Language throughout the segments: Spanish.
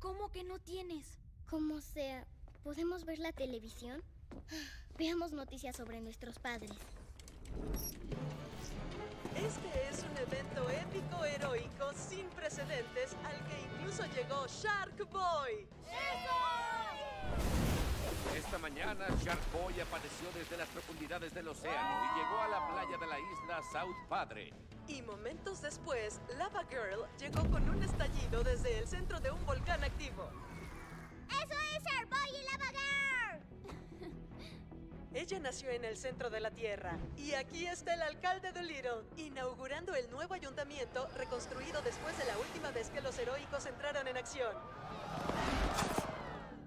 ¿Cómo que no tienes? Como sea, ¿podemos ver la televisión? Veamos noticias sobre nuestros padres. Este es un evento épico heroico sin precedentes al que incluso llegó Shark Boy. Esta mañana Shark Boy apareció desde las profundidades del océano y llegó a la playa de la isla South Padre. Y momentos después, Lava Girl llegó con un estallido desde el centro de un volcán activo. ¡Eso es Boy y Lava Girl! Ella nació en el centro de la Tierra. Y aquí está el alcalde de Little, inaugurando el nuevo ayuntamiento reconstruido después de la última vez que los heroicos entraron en acción.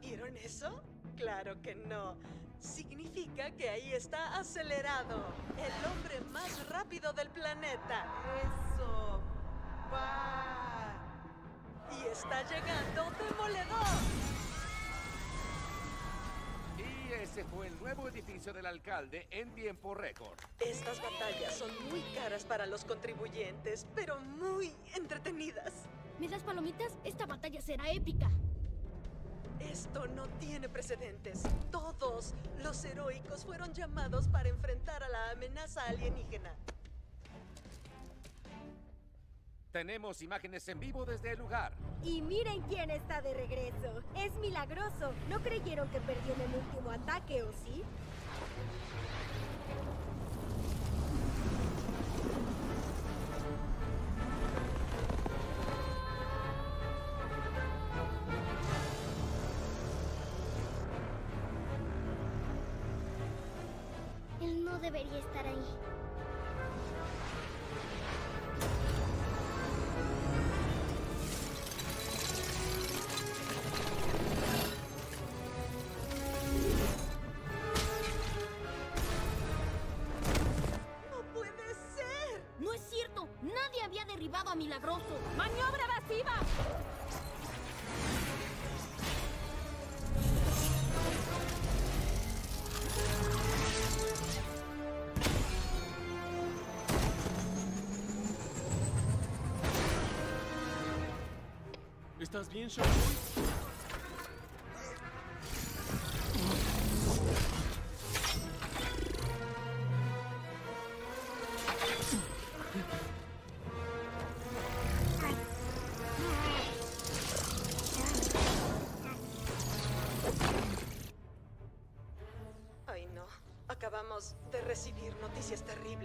¿Vieron eso? Claro que no. Significa que ahí está acelerado, el hombre más rápido del planeta. ¡Eso! ¡Va! Y está llegando Demoledor. Y ese fue el nuevo edificio del alcalde en tiempo récord. Estas batallas son muy caras para los contribuyentes, pero muy entretenidas. ¿Me das palomitas? Esta batalla será épica. Esto no tiene precedentes. Todos los heroicos fueron llamados para enfrentar a la amenaza alienígena. Tenemos imágenes en vivo desde el lugar. Y miren quién está de regreso. Es milagroso. ¿No creyeron que perdió en el último ataque, o sí? Debería estar ahí. ¡No puede ser! ¡No es cierto! ¡Nadie había derribado a Milagroso! ¡Maniobra evasiva! ¿Estás bien, Sean? Ay, no. Acabamos de recibir noticias terribles.